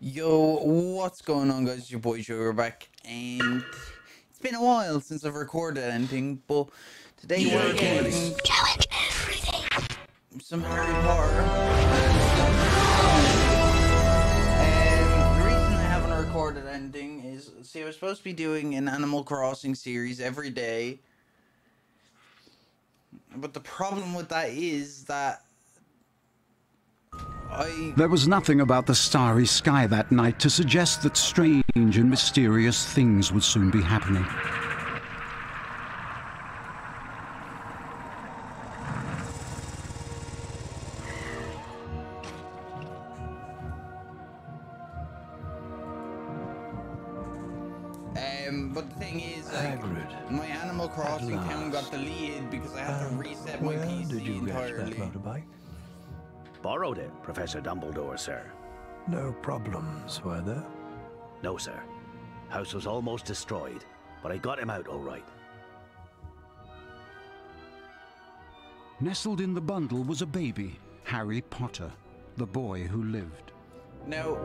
Yo, what's going on guys? It's your boy Joe, we're back and it's been a while since I've recorded anything, but today Yeah, we're yes. recording Challenge everything. some Harry Potter. Um, the reason I haven't recorded anything is, see, I was supposed to be doing an Animal Crossing series every day. But the problem with that is that I There was nothing about the starry sky that night to suggest that strange and mysterious things would soon be happening. Professor Dumbledore, sir. No problems, were there? No, sir. House was almost destroyed, but I got him out all right. Nestled in the bundle was a baby, Harry Potter, the boy who lived. Now,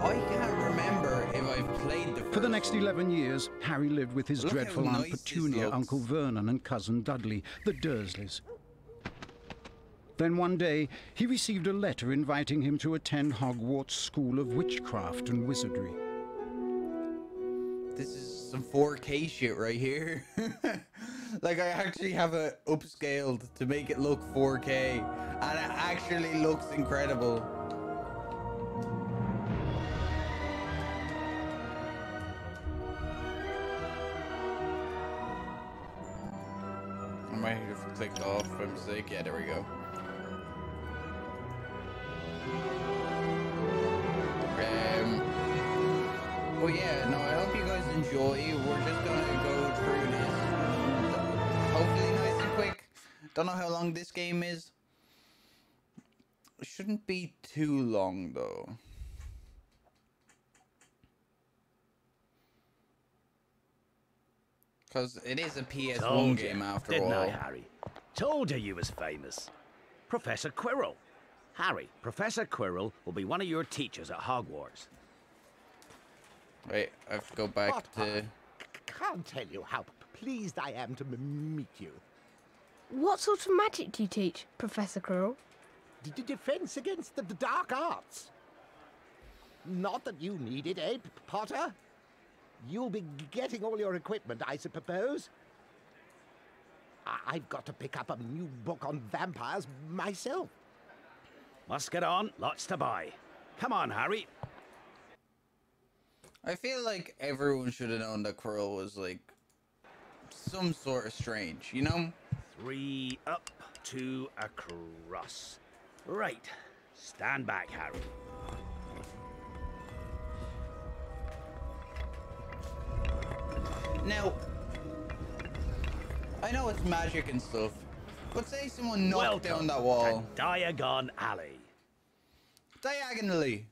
I can't remember if I've played the. For the next 11 years, Harry lived with his Look dreadful Aunt nice Petunia. Uncle Vernon, and cousin Dudley, the Dursleys. Then one day, he received a letter inviting him to attend Hogwarts School of Witchcraft and Wizardry. This is some 4K shit right here. like I actually have it upscaled to make it look 4K, and it actually looks incredible. I might have clicked off by mistake. Yeah, there we go. Don't know how long this game is. It shouldn't be too long, though. Because it is a PS1 Told game ya, after didn't all. I, Harry? Told you you was famous. Professor Quirrell. Harry, Professor Quirrell will be one of your teachers at Hogwarts. Wait, I have to go back to. Can't tell you how pleased I am to meet you. What sort of magic do you teach, Professor Quirrell? D- d- defense against the, the dark arts. Not that you need it, eh, Potter? You'll be g- getting all your equipment, I suppose. I- I've got to pick up a new book on vampires myself. Must get on, lots to buy. Come on, Harry. I feel like everyone should have known that Quirrell was like some sort of strange, you know? Three up, two across. Right. Stand back, Harry. Now, I know it's magic and stuff, but say someone knocked down Welcome that wall to Diagon Alley. diagonally.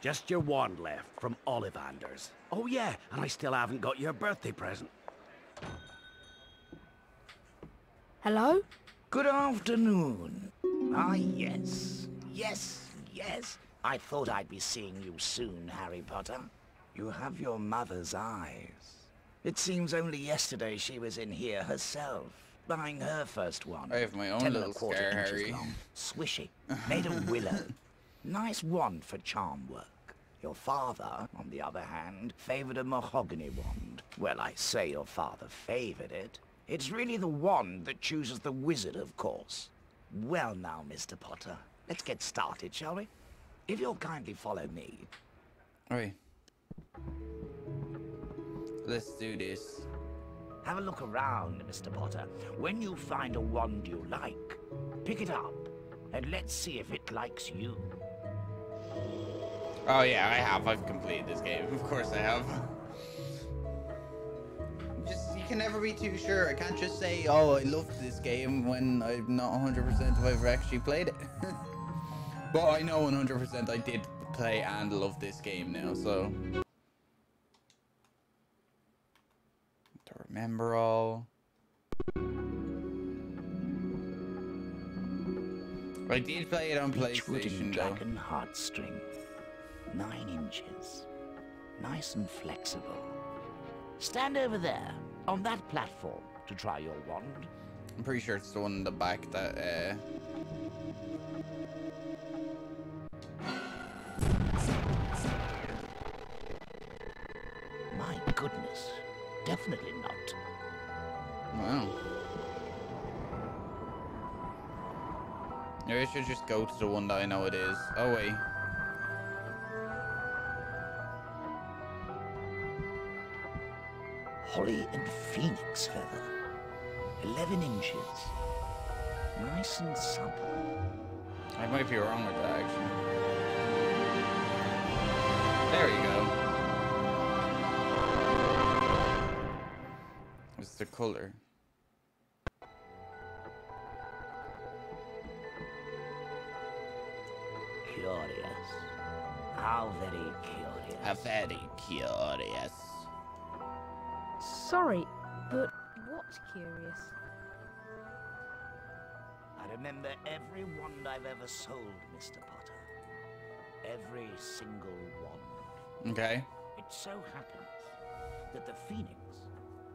Just your wand left from Ollivanders. Oh yeah, and I still haven't got your birthday present. Hello? Good afternoon. Ah, yes. Yes, yes. I thought I'd be seeing you soon, Harry Potter. You have your mother's eyes. It seems only yesterday she was in here herself, buying her first one. I have my own Ten and a little quarter scare, inches Harry. long, swishy, made of willow. nice wand for charm work. Your father, on the other hand, favored a mahogany wand. Well, I say your father favored it. It's really the wand that chooses the wizard, of course. Well now, Mr. Potter, let's get started, shall we? If you'll kindly follow me. Alright. Let's do this. Have a look around, Mr. Potter. When you find a wand you like, pick it up, and let's see if it likes you. Oh yeah, I have. I've completed this game. Of course I have. Can never be too sure. I can't just say, "Oh, I loved this game" when I'm not 100% if I've actually played it. but I know 100% I did play and love this game now. So to remember all. I did play it on PlayStation though. dragon heartstring. Nine inches. Nice and flexible. Stand over there, on that platform, to try your wand. I'm pretty sure it's the one in the back that uh My goodness. Definitely not. Wow. Maybe I should just go to the one that I know it is. Oh wait. Holly and phoenix feather. Eleven inches. Nice and supple. I might be wrong with that actually. There you go. It's the color. Curious. How very curious. How very curious. Sorry, but what's curious? I remember every wand I've ever sold, Mr. Potter. Every single wand. Okay. It so happens that the phoenix,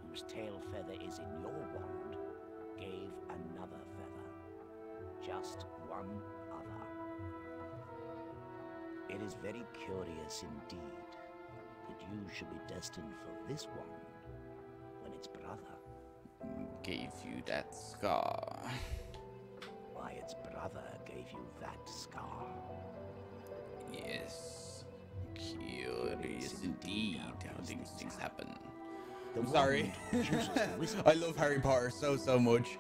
whose tail feather is in your wand, gave another feather. Just one other. It is very curious indeed that you should be destined for this wand when its brother, Gave you that scar. why its brother gave you that scar. Yes. Curious indeed how these things happen. I'm sorry. wand chooses the wizard. I love Harry Potter so so much.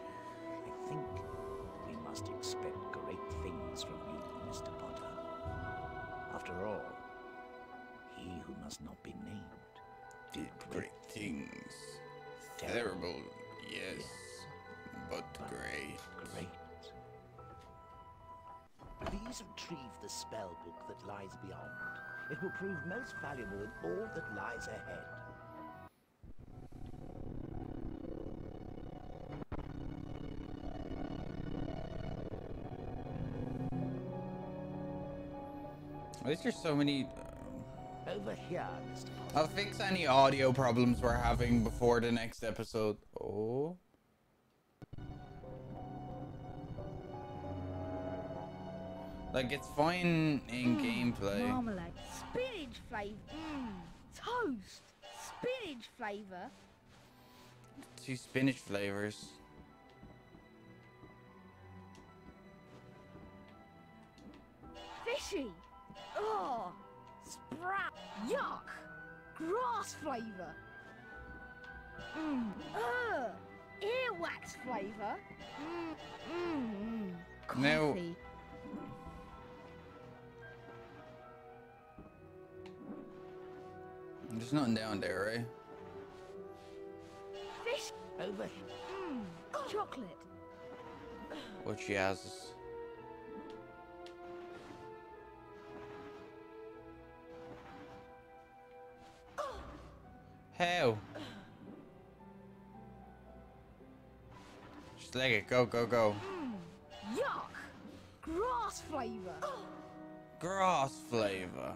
Spell book that lies beyond. It will prove most valuable in all that lies ahead. Why is there so many? Over here, Mr. I'll fix any audio problems we're having before the next episode. Oh. Like it's fine in mm, gameplay. Marmalade. Spinach flavour. Mmm. Toast. Spinach flavour. Two spinach flavors. Fishy. Oh. Sprout. Yuck. Grass flavour. Mmm. Ugh. Earwax flavour. Mmm. Mmm. Mm. Now- Coffee. There's nothing down there, right? Fish. Over here. Mmm. Chocolate. What she has is. How? Just let it go, go, go. Hmm, yuck. Grass flavour. Grass flavor.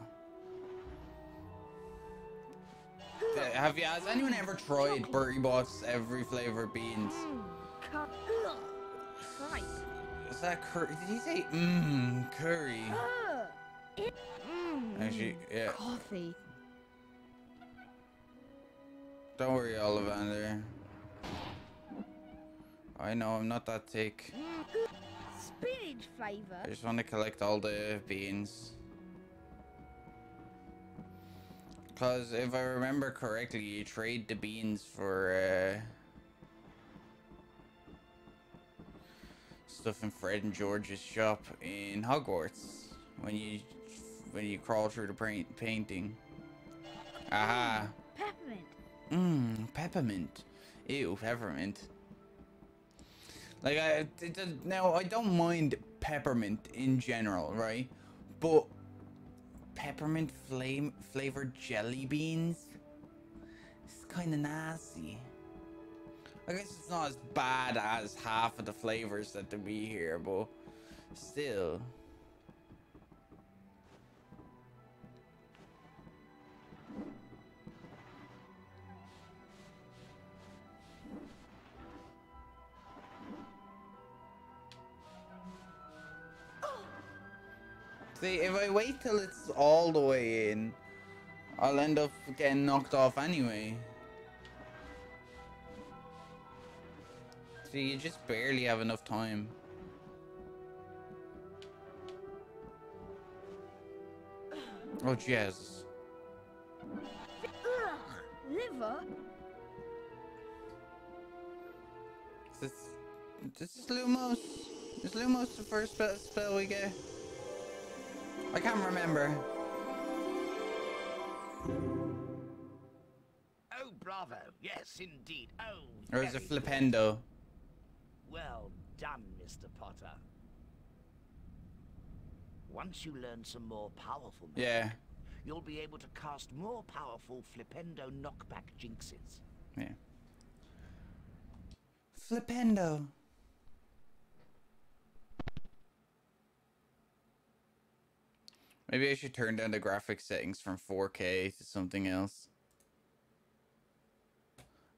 Have you? Has anyone ever tried Bertie Bott's every flavor beans? Cut. Ugh. Christ. Is that curry? Did he say mmm curry? Actually, yeah. Coffee. Don't worry, Ollivander. I know I'm not that thick. Spinach flavour. I just want to collect all the beans. Cause if I remember correctly, you trade the beans for uh, stuff in Fred and George's shop in Hogwarts when you when you crawl through the paint painting. Aha. Peppermint. Mmm, peppermint. Ew, peppermint. Like I it- now I don't mind peppermint in general, right? But peppermint flame flavored jelly beans, it's kind of nasty. I guess it's not as bad as half of the flavors that there be here, but Still. See, if I wait till it's all the way in, I'll end up getting knocked off anyway. See, you just barely have enough time. Oh, Jesus. Liver? Is this, this is Lumos. Is Lumos the first spell we get? I can't remember. Oh, bravo. Yes, indeed. Oh, Or is it Flipendo? Well done, Mr. Potter. Once you learn some more powerful magic, Yeah, you'll be able to cast more powerful Flipendo knockback jinxes. yeah. Flipendo. Maybe I should turn down the graphic settings from 4K to something else.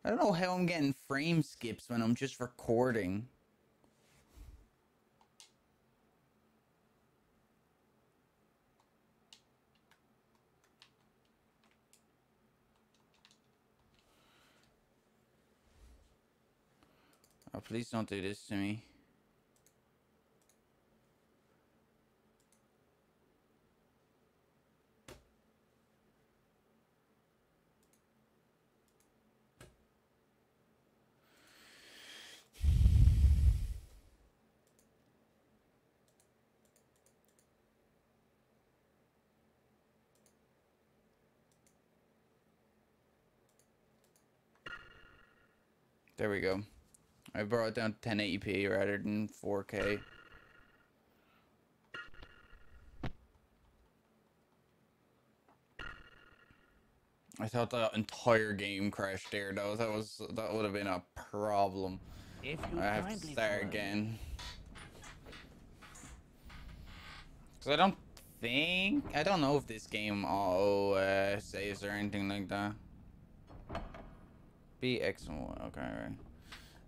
I don't know how I'm getting frame skips when I'm just recording. Oh, please don't do this to me. There we go. I brought it down to 1080p rather than 4K. I thought the entire game crashed there. That was that was that would have been a problem. If you I have to start follow- again. Cause I don't think I don't know if this game auto uh, saves or anything like that. B X and Y. Okay, right.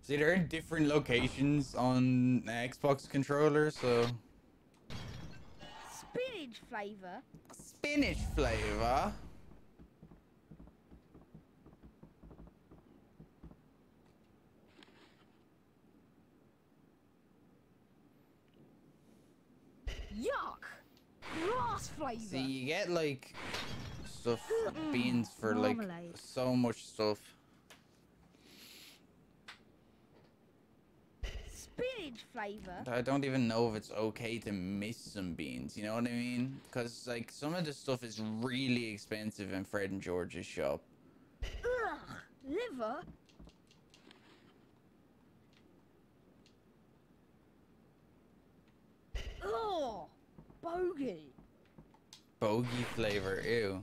See, they're in different locations on the Xbox controller, so Spinach flavour? spinach flavor. Yuck! Grass flavour! See, you get like stuff beans for like so much stuff. Spinach flavour? I don't even know if it's okay to miss some beans. You know what I mean? Because like some of the stuff is really expensive in Fred and George's shop. Ugh! Liver? Oh! Bogey! Bogey flavor, ew.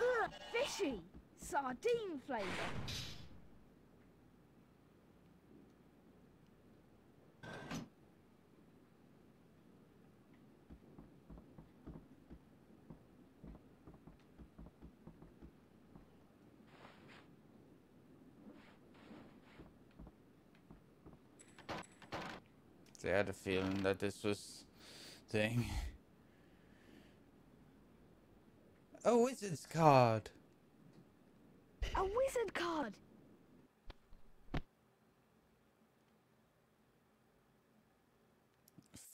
Ugh! Fishy! Sardine flavour! They had a feeling that this was thing. Oh, a wizard's card. A wizard card!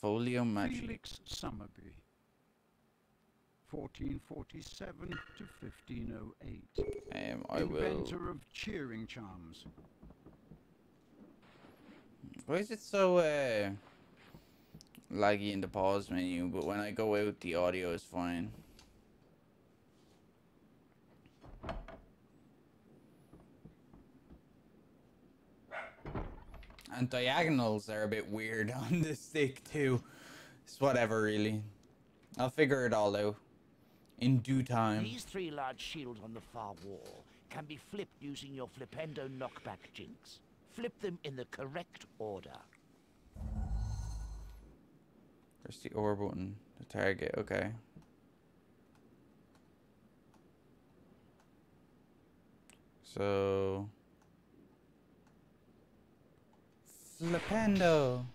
Folio magic. Felix Summerbee. 1447 to 1508. Um, I will. Inventor of cheering charms. Why is it so uh laggy in the pause menu? But when I go out, the audio is fine. And diagonals are a bit weird on the stick too. It's whatever, really. I'll figure it all out in due time. These three large shields on the far wall can be flipped using your Flipendo knockback jinx. Flip them in the correct order. Press the R button to target. Okay. So. Flipendo.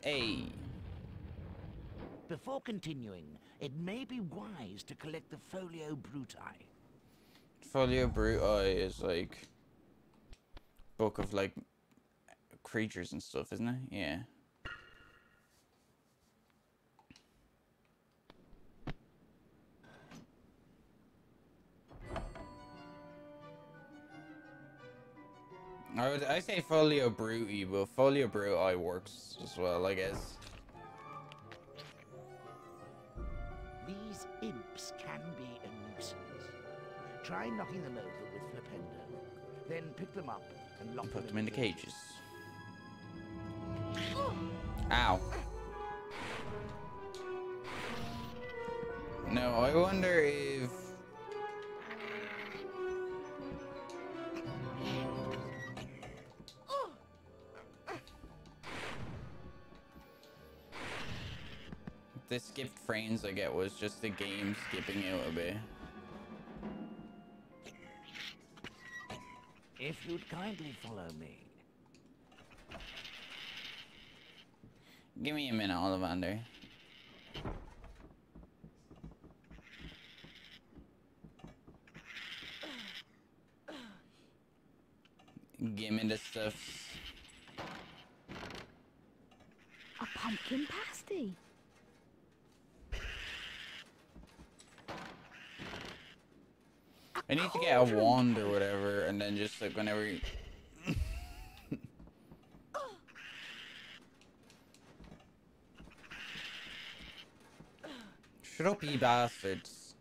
Hey. Before continuing, it may be wise to collect the Folio Bruti. Folio Bruti is like book of like creatures and stuff, isn't it? Yeah. I would I say Folio Bruti, but Folio Bruti works as well, I guess. These imps can be a nuisance. Try knocking them over with Flipendo. Then pick them up and lock Put them, them in the cages. Ow. No, I wonder if... skipped frames I get was just the game skipping a bit. If you'd kindly follow me. Give me a minute, Ollivander. Give me the stuff. A pumpkin pasty. I need to get a wand or whatever, and then just like whenever. You... Shut up, you bastards.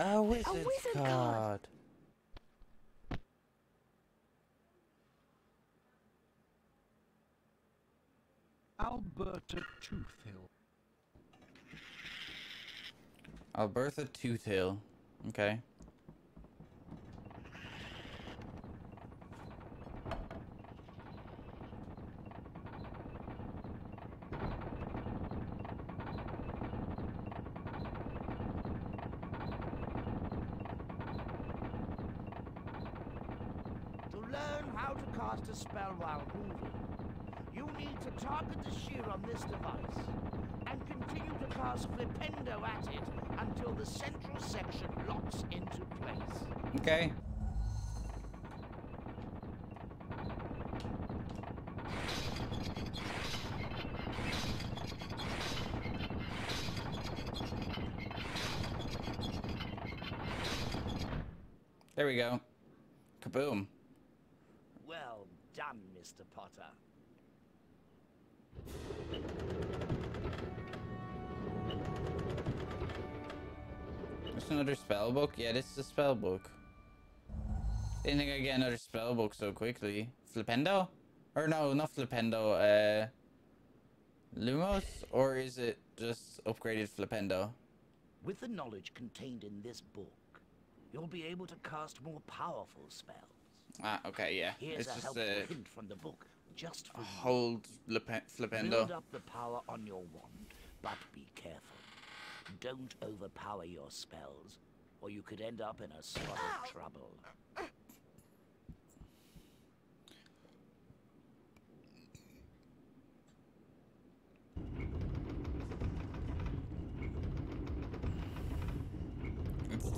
A wizard's wizard card. card. Alberta Toothill. Albertha Toothill. Okay. To learn how to cast a spell while moving, you need to target the shear on this device and continue to cast Flipendo at it until the central section locks into place. Okay. There we go. Kaboom. Well done, Mr. Potter. There's another spell book? Yeah, this is a spell book. Didn't think I'd get another spell book so quickly. Flipendo? Or no, not Flipendo, uh... Lumos? Or is it just upgraded Flipendo? With the knowledge contained in this book, you'll be able to cast more powerful spells. Ah, okay, yeah. Here's it's a just helpful a hint from the book, just for hold Flipe- Flipendo. Build up the power on your wand, but be careful. Don't overpower your spells, or you could end up in a spot of trouble.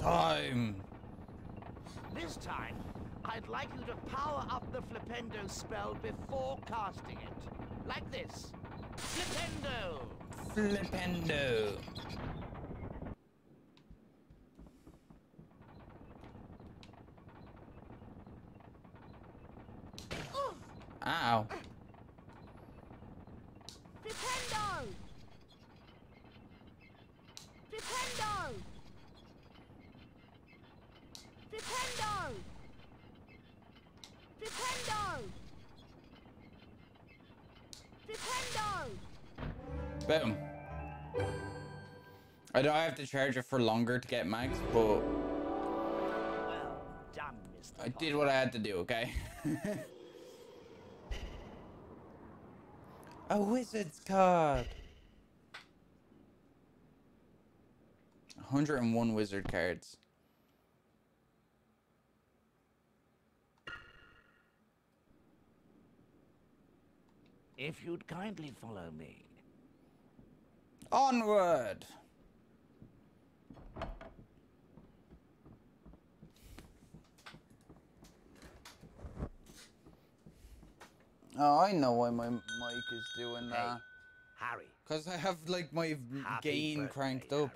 Time! This time, I'd like you to power up the Flipendo spell before casting it. Like this. Flipendo! Flipendo! To charge it for longer to get max, but Well done, Mr. I did what I had to do, okay? A wizard's card. 101 wizard cards. If you'd kindly follow me. Onward! Oh, I know why my mic is doing Hey, that. Harry. Because I have, like, my Happy gain birthday, cranked up. Harry.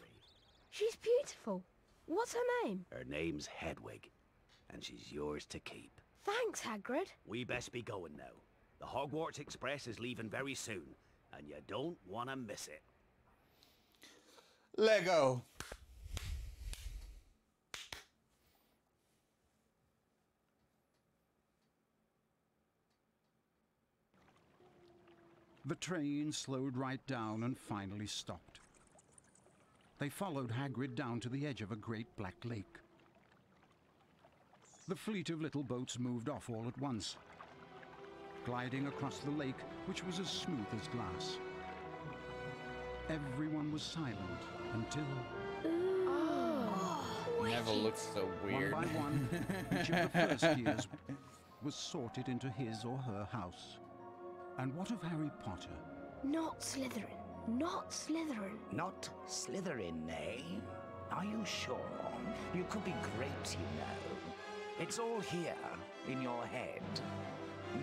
She's beautiful. What's her name? Her name's Hedwig, and she's yours to keep. Thanks, Hagrid. We best be going now. The Hogwarts Express is leaving very soon, and you don't want to miss it. Lego! The train slowed right down and finally stopped. They followed Hagrid down to the edge of a great black lake. The fleet of little boats moved off all at once, gliding across the lake, which was as smooth as glass. Everyone was silent until, oh. Never looks so weird. one by one, each of the first years was sorted into his or her house. And what of Harry Potter? Not Slytherin. Not Slytherin. Not Slytherin, eh? Are you sure? You could be great, you know. It's all here, in your head.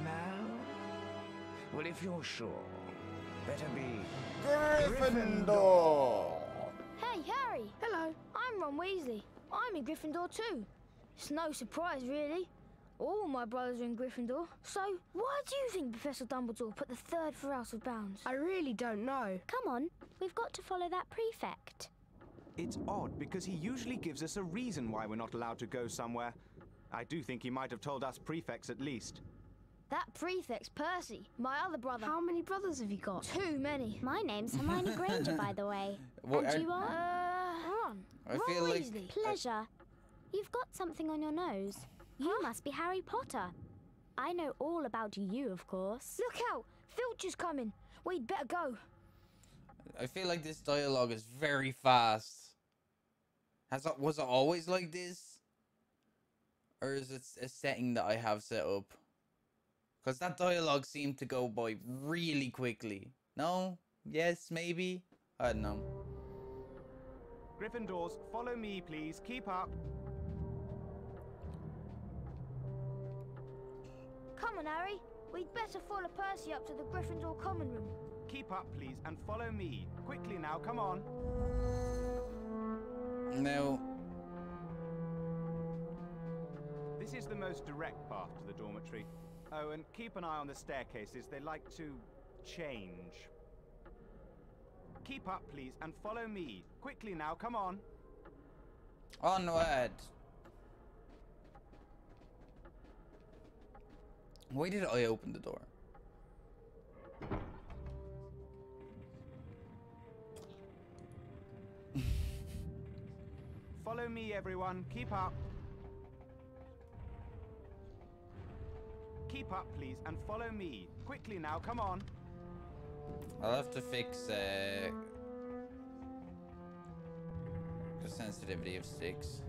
No? Well, if you're sure, better be... Gryffindor! Hey, Harry! Hello. I'm Ron Weasley. I'm in Gryffindor too. It's no surprise, really. All my brothers are in Gryffindor. So, why do you think Professor Dumbledore put the third for out of Bounds? I really don't know. Come on, we've got to follow that prefect. It's odd because he usually gives us a reason why we're not allowed to go somewhere. I do think he might have told us prefects at least. That prefect's Percy, my other brother. How many brothers have you got? Too many. My name's Hermione Granger, by the way. What, and I- you Uh, are? Ron. I Ron feel like- Weasley. Pleasure. You've got something on your nose. You must be Harry Potter. I know all about you, of course. Look out! Filch's coming. We'd better go. I feel like this dialogue is very fast. Has it, was it always like this? Or is it a setting that I have set up? Because that dialogue seemed to go by really quickly. No? Yes, maybe? I don't know. Gryffindors, follow me, please. Keep up. Come on, Harry. We'd better follow Percy up to the Gryffindor common room. Keep up, please, and follow me. Quickly now, come on. Now, This is the most direct path to the dormitory. Oh, and keep an eye on the staircases. They like to change. Keep up, please, and follow me. Quickly now, come on. onward! Why did I open the door? Follow me, everyone. Keep up. Keep up, please, and follow me. Quickly now, come on. I'll have to fix uh, the sensitivity of sticks.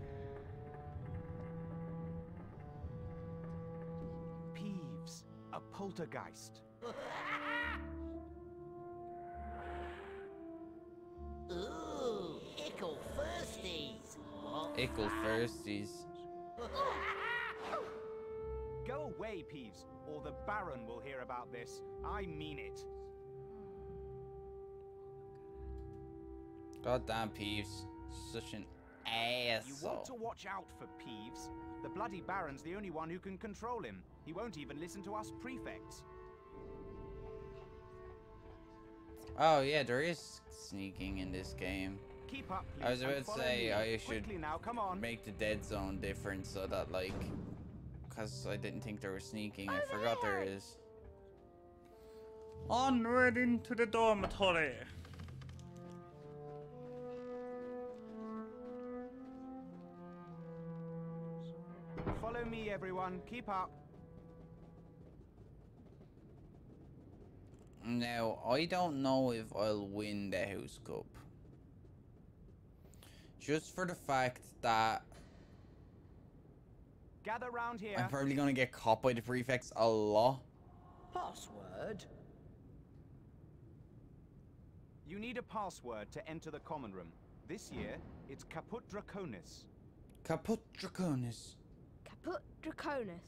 Poltergeist. Ooh, ickle firsties. What? Ickle firsties. Go away, Peeves, or the Baron will hear about this. I mean it. Goddamn Peeves. Such an ass You want to watch out for Peeves. The bloody Baron's the only one who can control him. He won't even listen to us prefects. Oh yeah, there is sneaking in this game. Keep up, please, I was about to say I should now, come on. make the dead zone different so that like, because I didn't think there was sneaking, I forgot there is. Onward into the dormitory. Follow me, everyone. Keep up. Now, I don't know if I'll win the House Cup. Just for the fact that Gather round here. I'm probably going to get caught by the prefects a lot. Password? You need a password to enter the common room. This year, it's Caput Draconis. Caput Draconis. Caput Draconis.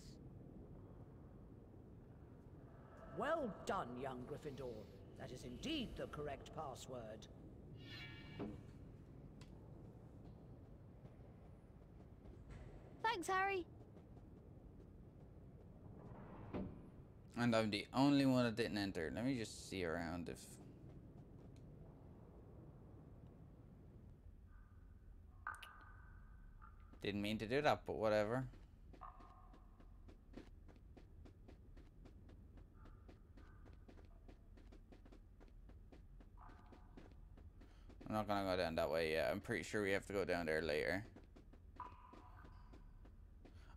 Well done, young Gryffindor. That is indeed the correct password. Thanks, Harry. And I'm the only one that didn't enter. Let me just see around if... Didn't mean to do that, but whatever. I'm not gonna go down that way yet. I'm pretty sure we have to go down there later.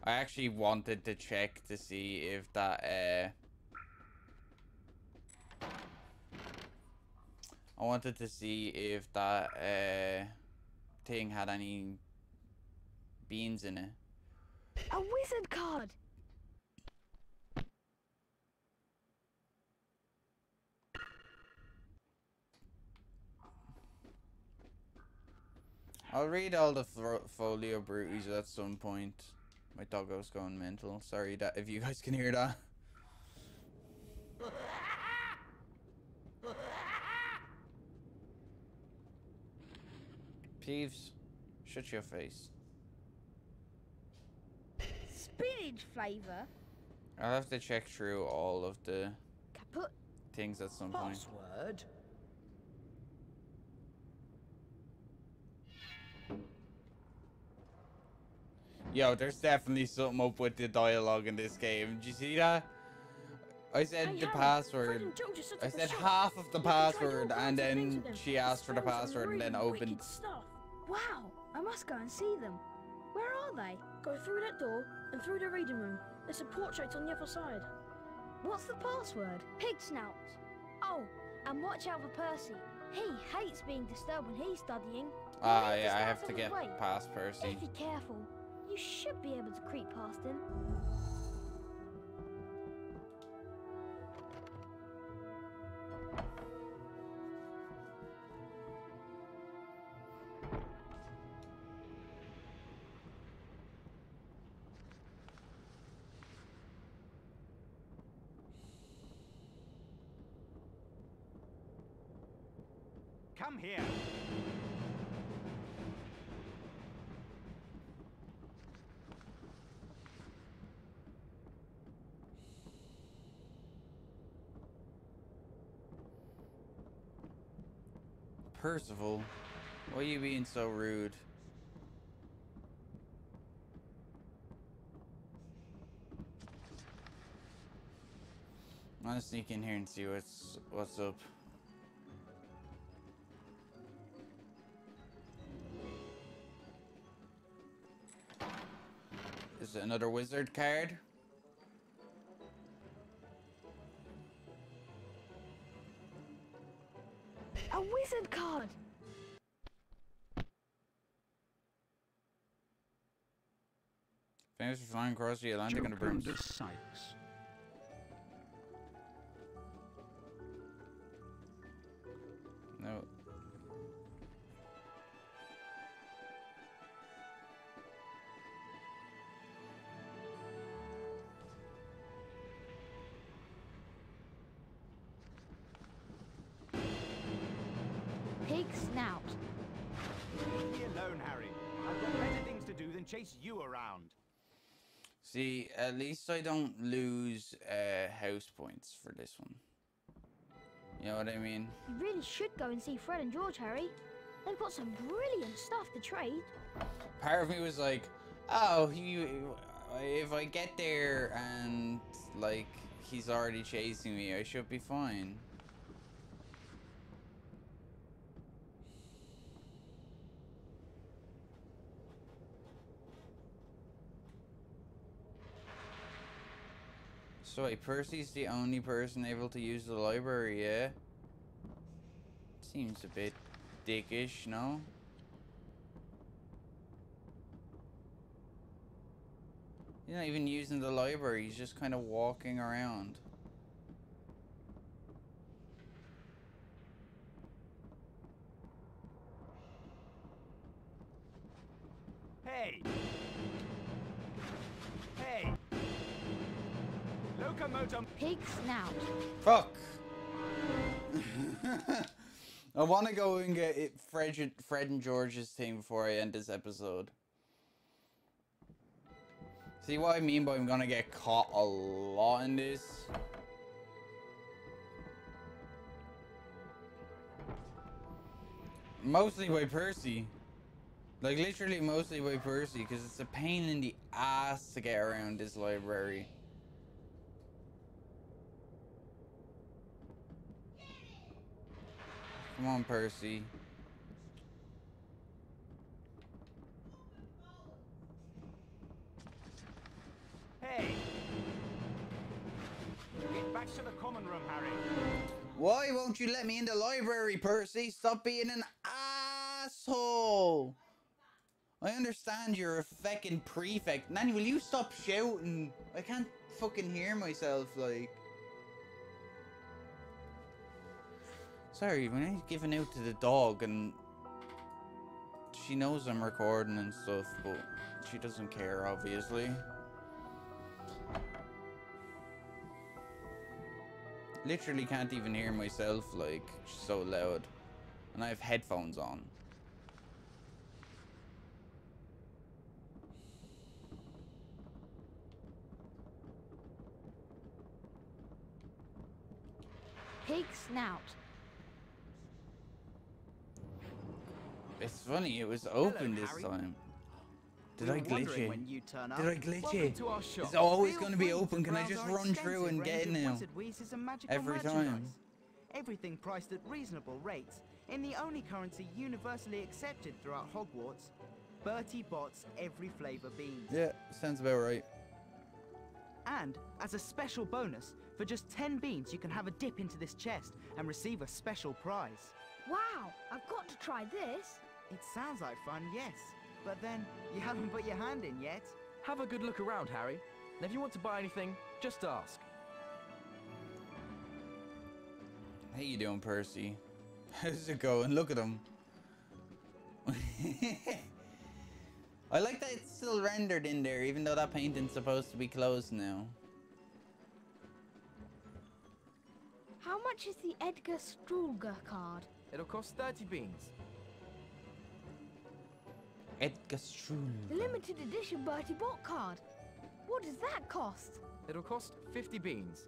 I actually wanted to check to see if that, uh... I wanted to see if that, uh... Thing had any beans in it. A wizard card! I'll read all the folio bruties at some point. My doggo's going mental. Sorry that if you guys can hear that. Peeves, shut your face. Spinach flavour? I'll have to check through all of the Caput. things at some point. Password? Yo, there's definitely something up with the dialogue in this game. Did you see that? I said Hey, the password. Fred and Joe just set I said shop. half of the You can trade your password and cards and things then she asked for the password and then opened. wicked stuff. Wow, I must go and see them. Where are they? Go through that door and through the reading room. There's a portrait on the other side. What's the password? Pig snout. Oh, and watch out for Percy. He hates being disturbed when he's studying. Ah, He'll yeah, I have to in get his way. past Percy. If you're careful, you should be able to creep past him. Come here. Percival, why are you being so rude? I'm gonna sneak in here and see what's what's up. Is it another wizard card? A wizard card! Famous for flying across the Atlantic on a broom. Jocunda Sykes. No. See, at least I don't lose uh, house points for this one. You know what I mean? You really should go and see Fred and George, Harry. They've got some brilliant stuff to trade. Part of me was like, oh, he, if I get there and like he's already chasing me, I should be fine. So wait, Percy's the only person able to use the library, yeah? Seems a bit dickish, no? He's not even using the library, he's just kind of walking around. Hey! Hey! Locomotor... Pig snout. Fuck! I want to go and get it, Fred, Fred and George's team before I end this episode. See what I mean by I'm gonna get caught a lot in this? Mostly by Percy. Like literally mostly by Percy because it's a pain in the ass to get around this library. Come on, Percy. Hey! Get back to the common room, Harry. Why won't you let me in the library, Percy? Stop being an asshole. I understand you're a fucking prefect. Nanny, will you stop shouting? I can't fucking hear myself, like. Sorry, when I giving out to the dog and she knows I'm recording and stuff, but she doesn't care, obviously. Literally can't even hear myself, like, so loud. And I have headphones on. Pig snout. It's funny, it was open this Harry. time. Did We I glitch it? you turn Did I glitch Welcome it? to our shop. It's always Feel going to be open. Can I just run through and extensive get in range now? Wizard Wheezes and magical Every time. Everything priced at reasonable rates in the only currency universally accepted throughout Hogwarts. Bertie Bott's every flavour beans. Yeah, sounds about right. And as a special bonus, for just 10 beans, you can have a dip into this chest and receive a special prize. Wow, I've got to try this. It sounds like fun, yes. But then, you haven't put your hand in yet. Have a good look around, Harry. And if you want to buy anything, just ask. How you doing, Percy? How's it going? Look at him. I like that it's still rendered in there, even though that painting's supposed to be closed now. How much is the Edgar Stroulger card? It'll cost 30 beans. Edgar Strull. The limited edition Bertie Bott card. What does that cost? It'll cost 50 beans.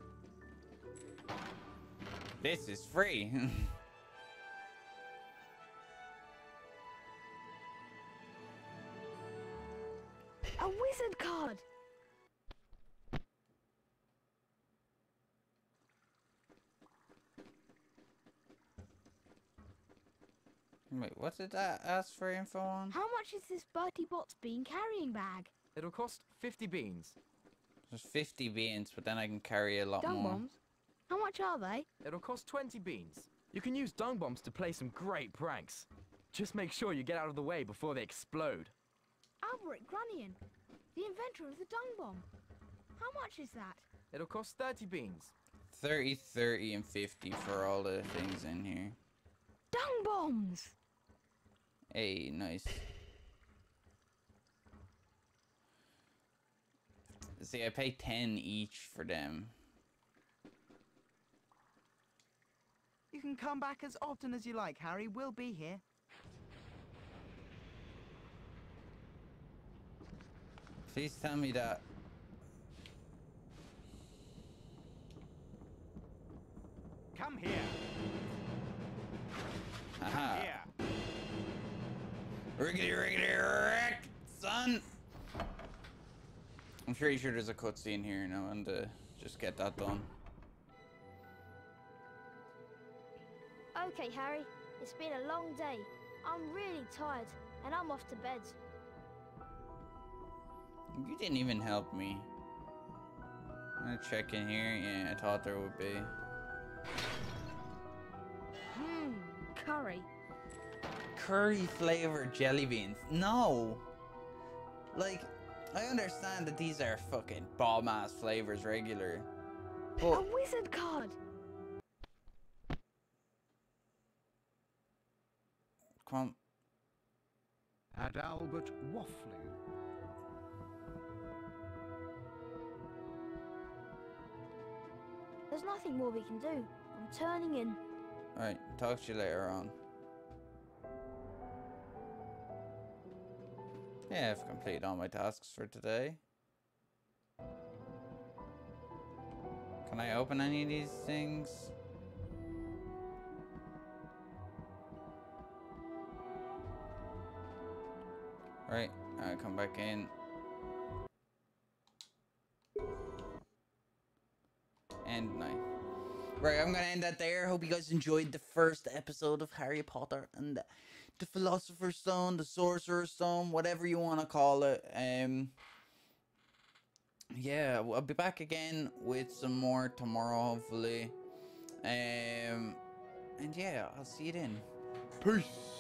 This is free. A wizard card! Wait, what did that ask for info on? How much is this Bertie Bott's bean carrying bag? It'll cost 50 beans. There's 50 beans, but then I can carry a lot Dung more. bombs? How much are they? It'll cost 20 beans. You can use dung bombs to play some great pranks. Just make sure you get out of the way before they explode. Alberic Grunion, the inventor of the dung bomb. How much is that? It'll cost 30 beans. 30, 30, and 50 for all the things in here. Dung bombs! Hey, nice. See, I pay 10 each for them. You can come back as often as you like, Harry. We'll be here. Please tell me that. Come here. Haha. Here. Rickety, rickety, rick, son! I'm pretty sure there's a cutscene here and uh, just get that done. Okay, Harry. It's been a long day. I'm really tired, and I'm off to bed. You didn't even help me. I'm gonna check in here. Yeah, I thought there would be. Mmm, curry. Curry flavored jelly beans. No. Like, I understand that these are fucking bomb ass flavors regular. A wizard card. come on. Had Albert waffling. There's nothing more we can do. I'm turning in. Alright, talk to you later on. Yeah, I've completed all my tasks for today. Can I open any of these things? Right, I come back in. And night. Right, I'm gonna end that there. Hope you guys enjoyed the first episode of Harry Potter and the Philosopher's Stone, the Sorcerer's Stone, whatever you want to call it. Um, yeah, I'll be back again with some more tomorrow, hopefully. Um, and yeah, I'll see you then. Peace.